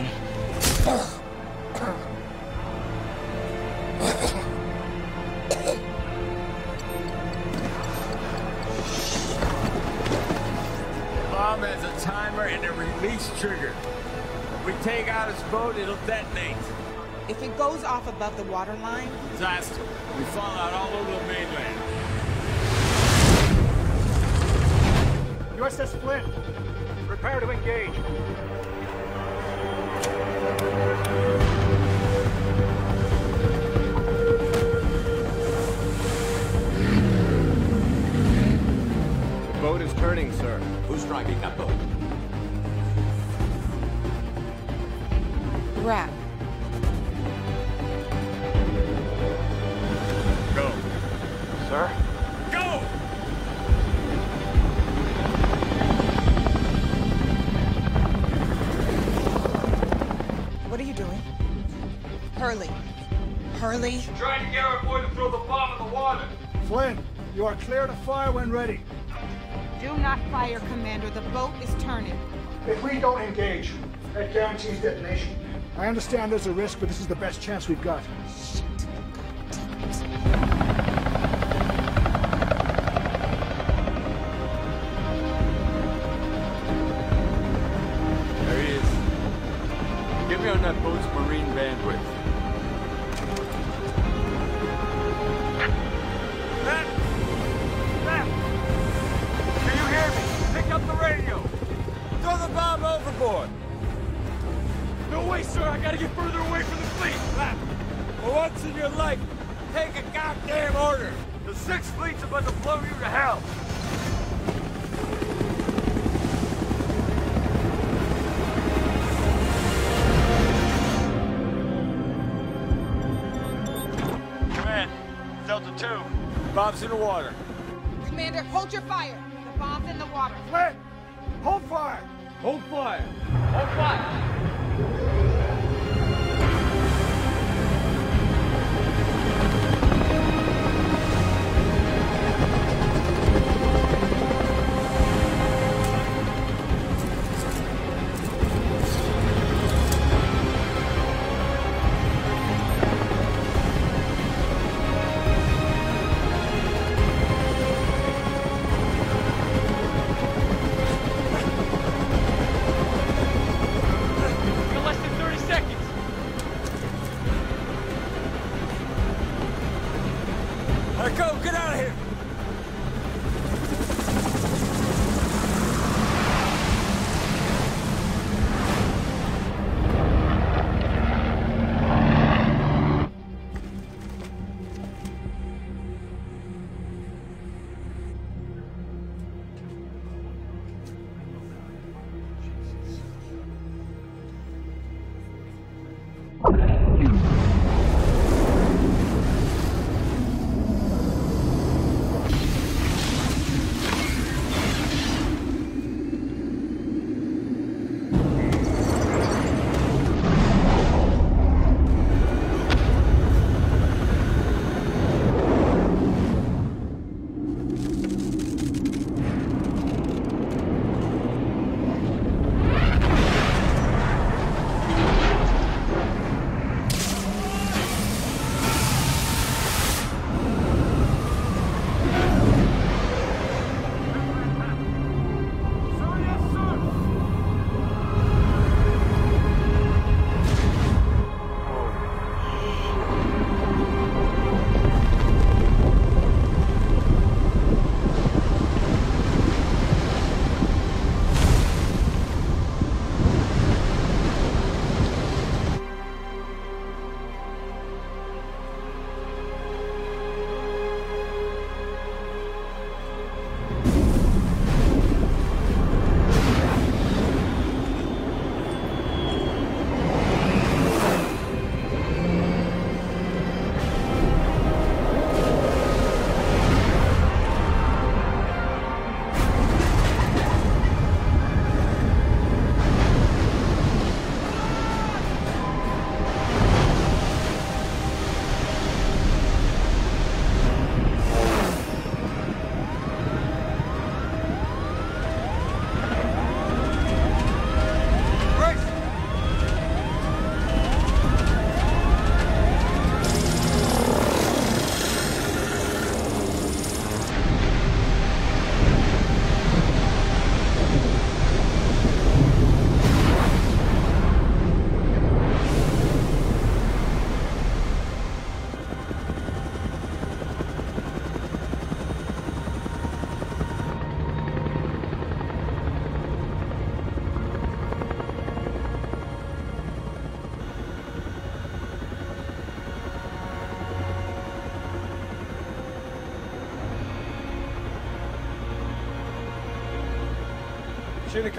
谢谢 Bruce。Bomb has a timer and a release trigger. If we take out his boat, it'll detonate. If it goes off above the waterline, Disaster. We fall out all over the mainland. USS Flint, prepare to engage. Boat is turning, sir. Who's driving that boat? Rapp. Go. Sir? Go! What are you doing? Hurley. Hurley. Trying to get our boy to throw the bomb in the water. Flint, you are clear to fire when ready. Do not fire, Commander. The boat is turning. If we don't engage, that guarantees detonation. I understand there's a risk, but this is the best chance we've got. There gotta get further away from the fleet! Matt! For once in your life, take a goddamn order! The Sixth Fleet's about to blow you to hell! Command, Delta 2. Bomb's in the water. Commander, hold your fire. The bomb's in the water. Flint, hold fire! Hold fire! Hold fire! Schöne come.